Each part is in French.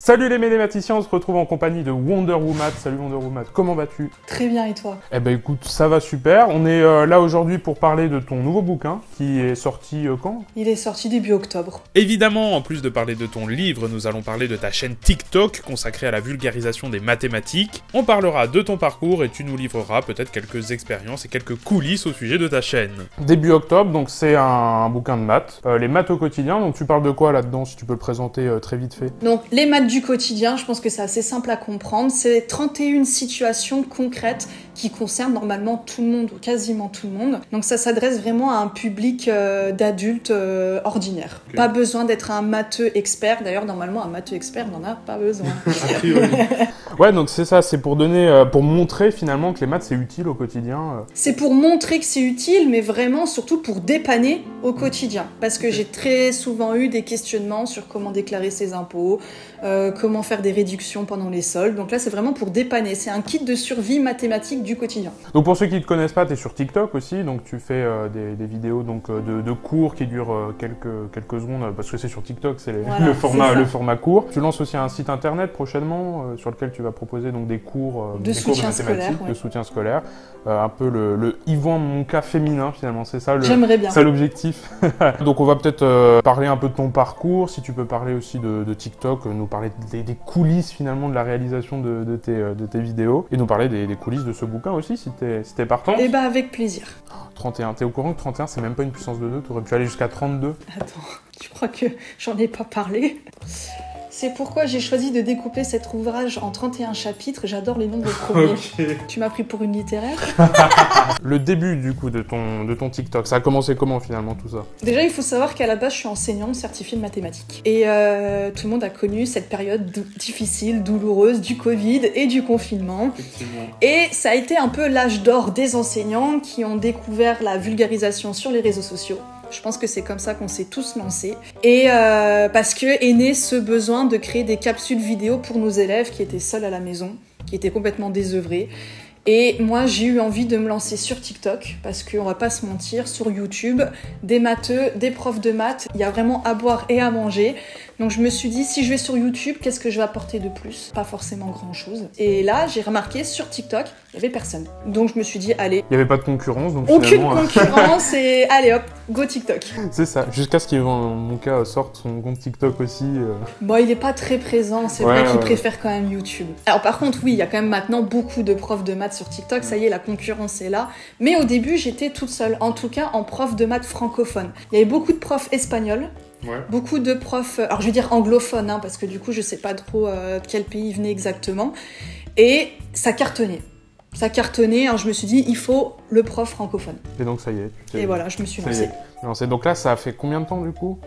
Salut les ménématiciens, on se retrouve en compagnie de Wonder Woman. Salut Wonder Woman, comment vas-tu? Très bien et toi? Eh ben écoute, ça va super. On est euh, là aujourd'hui pour parler de ton nouveau bouquin qui est sorti euh, quand? Il est sorti début octobre. Évidemment, en plus de parler de ton livre, nous allons parler de ta chaîne TikTok consacrée à la vulgarisation des mathématiques. On parlera de ton parcours et tu nous livreras peut-être quelques expériences et quelques coulisses au sujet de ta chaîne. Début octobre, donc c'est un, un bouquin de maths. Euh, les maths au quotidien, donc tu parles de quoi là-dedans si tu peux le présenter euh, très vite fait? Donc les maths du quotidien, je pense que c'est assez simple à comprendre. C'est 31 situations concrètes qui concernent normalement tout le monde ou quasiment tout le monde. Donc ça s'adresse vraiment à un public euh, d'adultes euh, ordinaires. Pas besoin d'être un matheux expert. D'ailleurs, normalement, un matheux expert n'en a pas besoin. Ouais, donc c'est ça, c'est pour donner, euh, pour montrer finalement que les maths c'est utile au quotidien. euh. C'est pour montrer que c'est utile, mais vraiment surtout pour dépanner au quotidien. Parce que j'ai très souvent eu des questionnements sur comment déclarer ses impôts, euh, comment faire des réductions pendant les soldes. Donc là, c'est vraiment pour dépanner. C'est un kit de survie mathématique du quotidien. Donc pour ceux qui ne te connaissent pas, tu es sur TikTok aussi, donc tu fais euh, des, des vidéos donc, euh, de, de cours qui durent euh, quelques, quelques secondes, euh, parce que c'est sur TikTok, c'est Voilà, le, format, le format court. Tu lances aussi un site internet prochainement euh, sur lequel tu vas proposer donc, des cours, euh, De des cours soutien mathématiques, scolaire, ouais. de soutien scolaire, Euh, un peu le, le Yvan Monca féminin finalement, c'est ça l'objectif. Donc on va peut-être euh, parler un peu de ton parcours, si tu peux parler aussi de, de TikTok, euh, nous parler des, des coulisses finalement de la réalisation de, de tes, euh, de tes vidéos, et nous parler des, des coulisses de ce bouquin aussi, si t'es si partant. Eh ben avec plaisir. 31, t'es au courant que 31 c'est même pas une puissance de 2, t'aurais pu aller jusqu'à 32 Attends, tu crois que j'en ai pas parlé? C'est pourquoi j'ai choisi de découper cet ouvrage en 31 chapitres. J'adore les nombres premiers. Tu m'as pris pour une littéraire Le début du coup de ton, de ton TikTok, ça a commencé comment finalement tout ça? Déjà, il faut savoir qu'à la base, je suis enseignante certifiée de mathématiques. Et euh, tout le monde a connu cette période difficile, douloureuse du Covid et du confinement. Et ça a été un peu l'âge d'or des enseignants qui ont découvert la vulgarisation sur les réseaux sociaux. Je pense que c'est comme ça qu'on s'est tous lancés. Et euh, parce que est né ce besoin de créer des capsules vidéo pour nos élèves qui étaient seuls à la maison, qui étaient complètement désœuvrés. Et moi, j'ai eu envie de me lancer sur TikTok parce qu'on va pas se mentir, sur YouTube, des matheux, des profs de maths, il y a vraiment à boire et à manger. Donc je me suis dit, si je vais sur YouTube, qu'est-ce que je vais apporter de plus? Pas forcément grand-chose. Et là, j'ai remarqué sur TikTok, il y avait personne. Donc je me suis dit, allez, Il y avait pas de concurrence, donc aucune finalement, euh, concurrence et allez hop, go TikTok. c'est ça. Jusqu'à ce qu'Yvan Monca sorte son compte TikTok aussi. euh. Bon, il est pas très présent, c'est Ouais, vrai qu'il ouais. préfère quand même YouTube. Alors par contre, oui, il y a quand même maintenant beaucoup de profs de maths sur TikTok, ça y est, la concurrence est là. Mais au début, j'étais toute seule, en tout cas en prof de maths francophone. Il y avait beaucoup de profs espagnols, beaucoup de profs, alors je vais dire anglophones, hein, parce que du coup, je sais pas trop euh, de quel pays ils venaient exactement. Et ça cartonnait. Ça cartonnait, alors je me suis dit, il faut le prof francophone. Et donc ça y est. Et voilà, je me suis lancée. Donc là, ça a fait combien de temps du coup?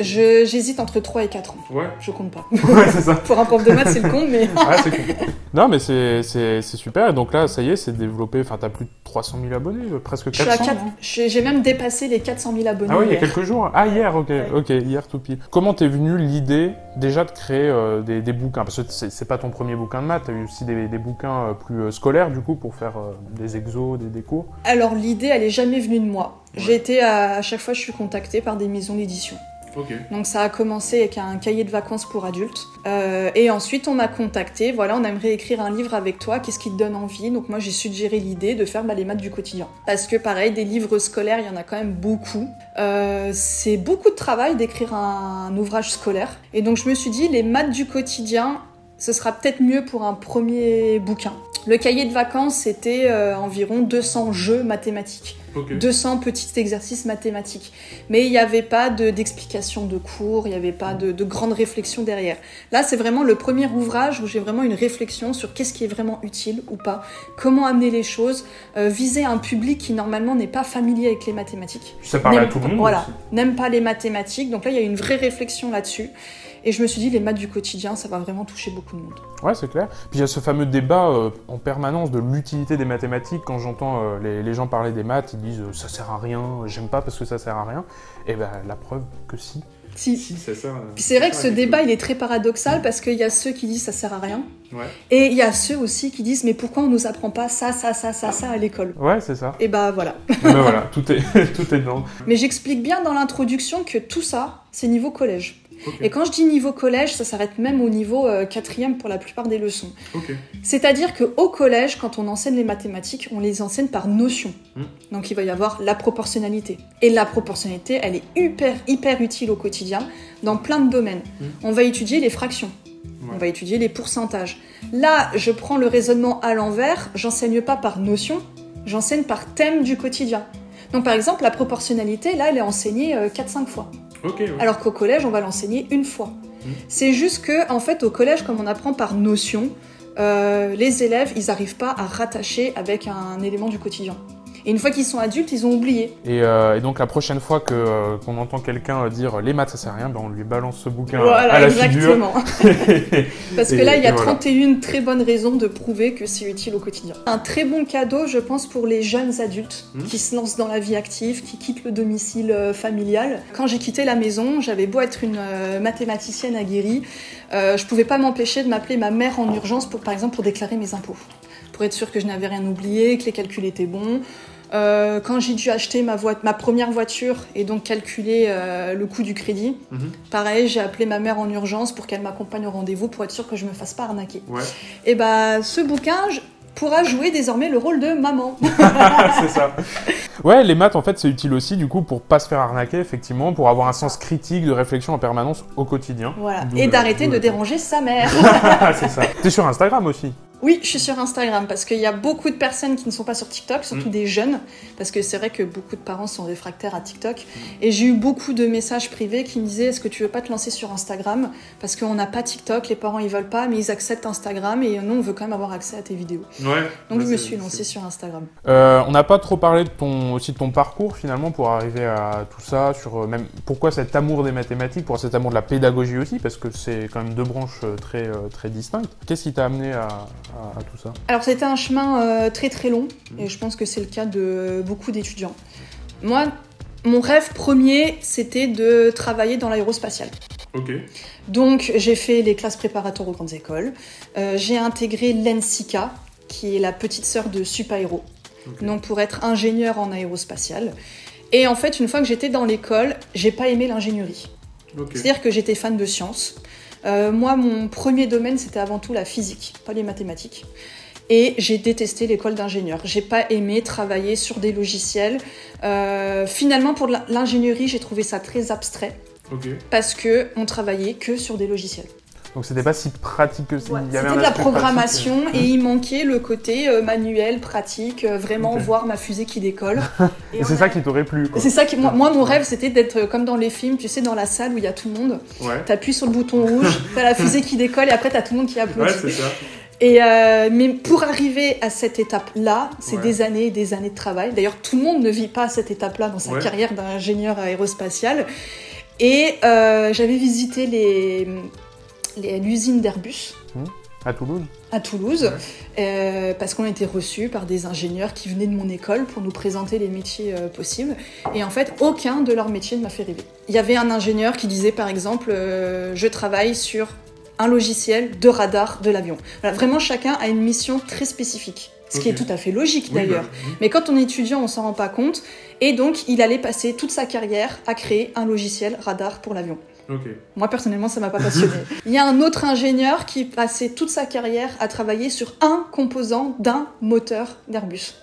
J'hésite entre 3 et 4 ans. Ouais. Je compte pas. ouais, c'est ça. Pour un prof de maths, c'est le con, mais. Ouais, c'est cool. Non, mais c'est c'est- c'est super. Et donc là, ça y est, c'est développé. Enfin, t'as plus de 300 000 abonnés, euh, presque Je suis 400. à quatre- non J'ai même dépassé les 400 000 abonnés. Ah oui, il y a quelques jours. Ah, hier, ok, Ouais. ok, hier tout pile. Comment t'es venue l'idée déjà de créer euh, des, des bouquins? Parce que c'est c'est pas ton premier bouquin de maths, t'as eu aussi des, des bouquins euh, plus euh, scolaires du coup pour faire euh, des exos, des, des cours. Alors l'idée, elle est jamais venue de moi. J'ai été à, à chaque fois, je suis contactée par des maisons d'édition. Donc ça a commencé avec un cahier de vacances pour adultes. Euh, et ensuite, on m'a contacté. Voilà, on aimerait écrire un livre avec toi. Qu'est-ce qui te donne envie? Donc moi, j'ai suggéré l'idée de faire bah, les maths du quotidien. Parce que pareil, des livres scolaires, il y en a quand même beaucoup. Euh, c'est beaucoup de travail d'écrire un, un ouvrage scolaire. Et donc je me suis dit, les maths du quotidien, ce sera peut-être mieux pour un premier bouquin. Le cahier de vacances, c'était euh, environ 200 jeux mathématiques. 200 petits exercices mathématiques. Mais il n'y avait pas de- d'explication de, cours, il n'y avait pas de, de grande réflexion derrière. Là, c'est vraiment le premier ouvrage où j'ai vraiment une réflexion sur qu'est-ce qui est vraiment utile ou pas, comment amener les choses, euh, viser un public qui normalement n'est pas familier avec les mathématiques. Ça parle à tout le monde. Voilà, n'aime pas les mathématiques. Donc là, il y a une vraie réflexion là-dessus. Et je me suis dit, les maths du quotidien, ça va vraiment toucher beaucoup de monde. Ouais, c'est clair. Puis il y a ce fameux débat euh, en permanence de l'utilité des mathématiques. Quand j'entends euh, les, les gens parler des maths, ils disent euh, ça sert à rien, j'aime pas parce que ça sert à rien. Et ben la preuve que si. Si. Si, c'est ça. Puis c'est vrai que ce débat, il est très paradoxal parce qu'il y a ceux qui disent ça sert à rien. Ouais. Et il y a ceux aussi qui disent mais pourquoi on nous apprend pas ça, ça, ça, ça, ça à l'école? Ouais, c'est ça. Et bah voilà. ben voilà, tout est, tout est dedans. Mais j'explique bien dans l'introduction que tout ça, c'est niveau collège. Et quand je dis niveau collège, ça s'arrête même au niveau euh, quatrième pour la plupart des leçons. C'est-à-dire qu'au collège, quand on enseigne les mathématiques, on les enseigne par notion. Mm. Donc il va y avoir la proportionnalité. Et la proportionnalité, elle est hyper, hyper utile au quotidien dans plein de domaines. Mm. On va étudier les fractions. Ouais. On va étudier les pourcentages. Là, je prends le raisonnement à l'envers, j'enseigne pas par notion, j'enseigne par thème du quotidien. Donc par exemple, la proportionnalité, là, elle est enseignée euh, 4-5 fois. Ouais. Alors qu'au collège, on va l'enseigner une fois. Mm. C'est juste que, en fait, au collège, comme on apprend par notion, euh, les élèves, ils n'arrivent pas à rattacher avec un élément du quotidien. Et une fois qu'ils sont adultes, ils ont oublié. Et, euh, et donc la prochaine fois que euh, qu'on entend quelqu'un dire les maths ça sert à rien, ben on lui balance ce bouquin voilà, à la figure. exactement. Parce que là, il y a voilà. 31 très bonnes raisons de prouver que c'est utile au quotidien. Un très bon cadeau, je pense, pour les jeunes adultes Mhm. qui se lancent dans la vie active, qui quittent le domicile euh, familial. Quand j'ai quitté la maison, j'avais beau être une euh, mathématicienne aguerrie, euh, je pouvais pas m'empêcher de m'appeler ma mère en urgence, pour, par exemple, pour déclarer mes impôts. Pour être sûr que je n'avais rien oublié, que les calculs étaient bons. Euh, quand j'ai dû acheter ma, première voiture et donc calculer euh, le coût du crédit, Mhm. pareil, j'ai appelé ma mère en urgence pour qu'elle m'accompagne au rendez-vous pour être sûr que je me fasse pas arnaquer. Ouais, Et bah, ce bouquin pourra jouer désormais le rôle de maman. c'est ça. Ouais, les maths en fait c'est utile aussi du coup pour pas se faire arnaquer effectivement, pour avoir un sens critique de réflexion en permanence au quotidien. Voilà. Et le- d'arrêter de déranger sa mère. c'est ça. T'es sur Instagram aussi. Oui, je suis sur Instagram parce qu'il y a beaucoup de personnes qui ne sont pas sur TikTok, surtout Mm. des jeunes, parce que c'est vrai que beaucoup de parents sont réfractaires à TikTok. Et j'ai eu beaucoup de messages privés qui me disaient Est-ce que tu veux pas te lancer sur Instagram? Parce qu'on n'a pas TikTok, les parents ils veulent pas, mais ils acceptent Instagram et nous on veut quand même avoir accès à tes vidéos. Ouais. Donc je me suis lancée sur Instagram. Euh, on n'a pas trop parlé de ton, aussi de ton parcours finalement pour arriver à tout ça, sur euh, même pourquoi cet amour des mathématiques, pourquoi cet amour de la pédagogie aussi, parce que c'est quand même deux branches euh, très, très distinctes. Qu'est-ce qui t'a amené à, à- à tout ça Alors c'était un chemin euh, très très long et je pense que c'est le cas de beaucoup d'étudiants. Moi, mon rêve premier, c'était de travailler dans l'aérospatiale. Donc j'ai fait les classes préparatoires aux grandes écoles. Euh, j'ai intégré l'ENSICA, qui est la petite sœur de Supaéro, donc pour être ingénieur en aérospatiale. Et en fait, une fois que j'étais dans l'école, j'ai pas aimé l'ingénierie. C'est-à-dire que j'étais fan de sciences. Euh, moi, mon premier domaine, c'était avant tout la physique, pas les mathématiques. Et j'ai détesté l'école d'ingénieur. J'ai pas aimé travailler sur des logiciels. Euh, finalement, pour l'ingénierie, j'ai trouvé ça très abstrait parce que on travaillait que sur des logiciels. Donc c'était pas si pratique que ça. Ouais, il y avait C'était de la programmation pratique. et il manquait le côté euh, manuel, pratique, euh, vraiment voir ma fusée qui décolle. Et c'est a- ça qui t'aurait plu. quoi. C'est ça qui, moi, moi, mon rêve, c'était d'être euh, comme dans les films, tu sais, dans la salle où il y a tout le monde. Ouais. T'appuies sur le bouton rouge, t'as la fusée qui décolle et après t'as tout le monde qui applaudit. Ouais, c'est ça. et euh, mais pour arriver à cette étape-là, c'est Ouais. des années et des années de travail. D'ailleurs, tout le monde ne vit pas cette étape-là dans sa Ouais. carrière d'ingénieur aérospatial. Et euh, j'avais visité les- l'usine d'Airbus À Toulouse. à Toulouse, euh, parce qu'on était reçus par des ingénieurs qui venaient de mon école pour nous présenter les métiers euh, possibles. Et en fait, aucun de leurs métiers ne m'a fait rêver. Il y avait un ingénieur qui disait, par exemple, euh, je travaille sur un logiciel de radar de l'avion. Voilà, vraiment, chacun a une mission très spécifique. Ce qui est tout à fait logique Oui, d'ailleurs. bah, Mais quand on est étudiant, on s'en rend pas compte. Et donc, il allait passer toute sa carrière à créer un logiciel radar pour l'avion. Moi, personnellement, ça m'a pas passionné. Il y a un autre ingénieur qui passait toute sa carrière à travailler sur un composant d'un moteur d'Airbus.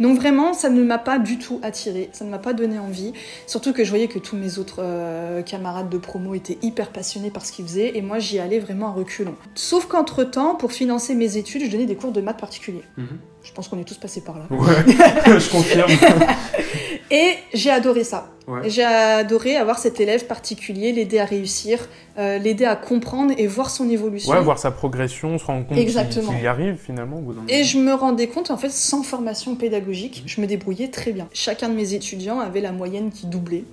Donc vraiment, ça ne m'a pas du tout attiré, ça ne m'a pas donné envie. Surtout que je voyais que tous mes autres euh, camarades de promo étaient hyper passionnés par ce qu'ils faisaient et moi j'y allais vraiment à reculons. Sauf qu'entre-temps, pour financer mes études, je donnais des cours de maths particuliers. Mhm. Je pense qu'on est tous passés par là. Ouais. je confirme. Et j'ai adoré ça. Ouais. J'ai adoré avoir cet élève particulier, l'aider à réussir, euh, l'aider à comprendre et voir son évolution. Ouais, voir sa progression, se rendre compte qu'il Exactement. qu'il y arrive finalement. au bout d'un Et moment. je me rendais compte, en fait, sans formation pédagogique, je me débrouillais très bien. Chacun de mes étudiants avait la moyenne qui doublait.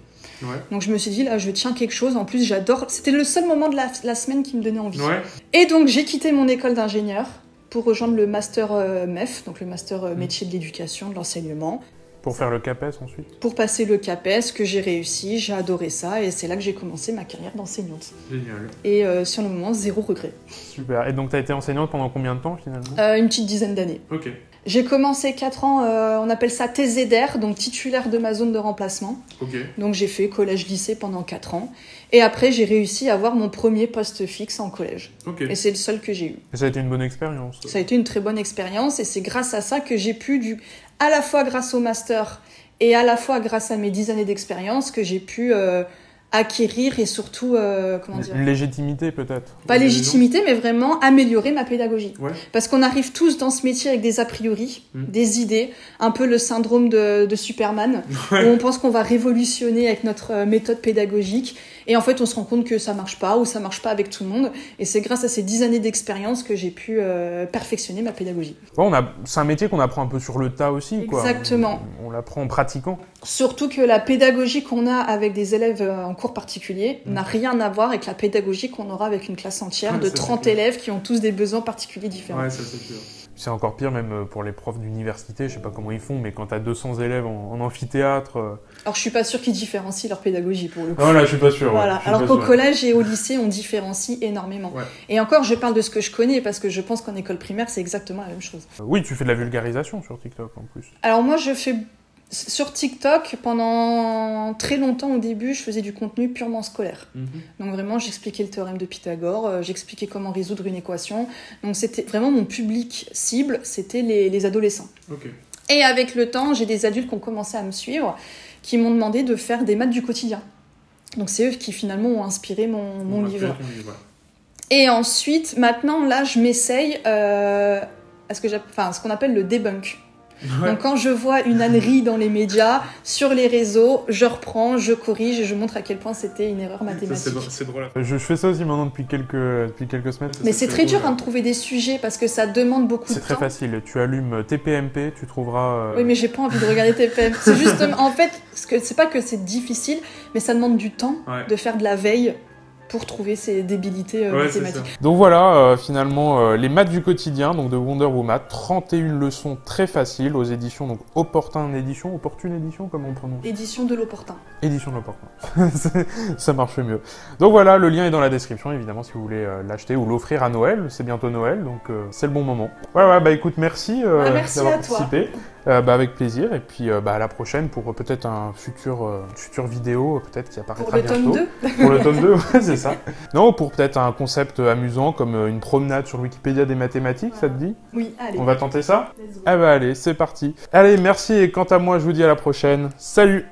Ouais. Donc je me suis dit, là, je tiens quelque chose. En plus, j'adore. C'était le seul moment de la, la semaine qui me donnait envie. Ouais. Et donc, j'ai quitté mon école d'ingénieur pour rejoindre le master euh, MEF, donc le master Mm. euh, métier de l'éducation, de l'enseignement. Pour faire le CAPES ensuite? Pour passer le CAPES, que j'ai réussi, j'ai adoré ça, et c'est là que j'ai commencé ma carrière d'enseignante. Génial. Et euh, sur le moment, zéro regret. Super. Et donc, tu as été enseignante pendant combien de temps finalement? Euh, une petite dizaine d'années. Ok. J'ai commencé 4 ans, euh, on appelle ça TZR, donc titulaire de ma zone de remplacement. Ok. Donc j'ai fait collège-lycée pendant 4 ans. Et après, j'ai réussi à avoir mon premier poste fixe en collège. Ok. Et c'est le seul que j'ai eu. Et ça a été une bonne expérience. Ça a été une très bonne expérience et c'est grâce à ça que j'ai pu, du, à la fois grâce au master et à la fois grâce à mes 10 années d'expérience, que j'ai pu euh, acquérir et surtout, euh, comment dire, Une légitimité peut-être pas légitimité, mais vraiment améliorer ma pédagogie. Ouais. Parce qu'on arrive tous dans ce métier avec des a priori, Mm. des idées, un peu le syndrome de, de Superman, Ouais. où on pense qu'on va révolutionner avec notre euh, méthode pédagogique, et en fait on se rend compte que ça marche pas, ou ça marche pas avec tout le monde, et c'est grâce à ces dix années d'expérience que j'ai pu euh, perfectionner ma pédagogie. On a... C'est un métier qu'on apprend un peu sur le tas aussi. Quoi. Exactement. On, on l'apprend en pratiquant. Surtout que la pédagogie qu'on a avec des élèves euh, en cours particulier Mm. n'a rien à voir avec la pédagogie qu'on aura avec une classe entière Ouais, de ça, c'est 30 clair. élèves qui ont tous des besoins particuliers différents. ça c'est sûr. C'est encore pire même euh, pour les profs d'université, je sais pas comment ils font, mais quand t'as 200 élèves en, en amphithéâtre... euh, Alors je suis pas sûre qu'ils différencient leur pédagogie pour le coup. Voilà, je suis pas sûr. Voilà. Suis Alors qu'au sûr. collège et au lycée, on différencie énormément. Ouais. Et encore, je parle de ce que je connais parce que je pense qu'en école primaire, c'est exactement la même chose. Oui, tu fais de la vulgarisation sur TikTok en plus. Alors moi, je fais sur TikTok pendant très longtemps au début, je faisais du contenu purement scolaire. Donc vraiment, j'expliquais le théorème de Pythagore, euh, j'expliquais comment résoudre une équation. Donc c'était vraiment mon public cible, c'était les, les adolescents. Et avec le temps, j'ai des adultes qui ont commencé à me suivre, qui m'ont demandé de faire des maths du quotidien. Donc c'est eux qui finalement ont inspiré mon, mon livre. Et ensuite, maintenant, là, je m'essaye euh, à ce qu'on appelle le debunk. Donc quand je vois une ânerie dans les médias, sur les réseaux, je reprends, je corrige et je montre à quel point c'était une erreur mathématique. C'est drôle. Je, je fais ça aussi maintenant depuis quelques, depuis quelques semaines. Mais c'est très dur hein, de trouver des sujets parce que ça demande beaucoup de C'est très temps. facile. Tu allumes TPMP, tu trouveras. euh, Oui, mais j'ai pas envie de regarder TPM. C'est juste, en fait, ce que c'est pas que c'est difficile, mais ça demande du temps Ouais. de faire de la veille pour trouver ces débilités euh, Ouais, mathématiques. Donc voilà, euh, finalement, euh, les maths du quotidien, donc de Wonder Woman, 31 leçons très faciles aux éditions, donc Opportun Édition, Opportune Édition, comment on prononce Édition de l'opportun. Édition de l'Opportun. Ça marche mieux. Donc voilà, le lien est dans la description, évidemment, si vous voulez euh, l'acheter ou l'offrir à Noël. C'est bientôt Noël, donc euh, c'est le bon moment. Ouais, ouais, bah écoute, merci, euh, Ah, merci d'avoir à toi. Euh, bah, avec plaisir, et puis euh, bah, à la prochaine pour euh, peut-être un futur, euh, une future vidéo, peut-être qui apparaîtra Pour le tome bientôt. 2 Pour le tome 2, ouais, c'est ça. Non, pour peut-être un concept amusant comme une promenade sur Wikipédia des mathématiques, ça te dit? Oui, allez. On va tenter ça? Ah bah allez, c'est parti. Allez, merci et quant à moi, je vous dis à la prochaine. Salut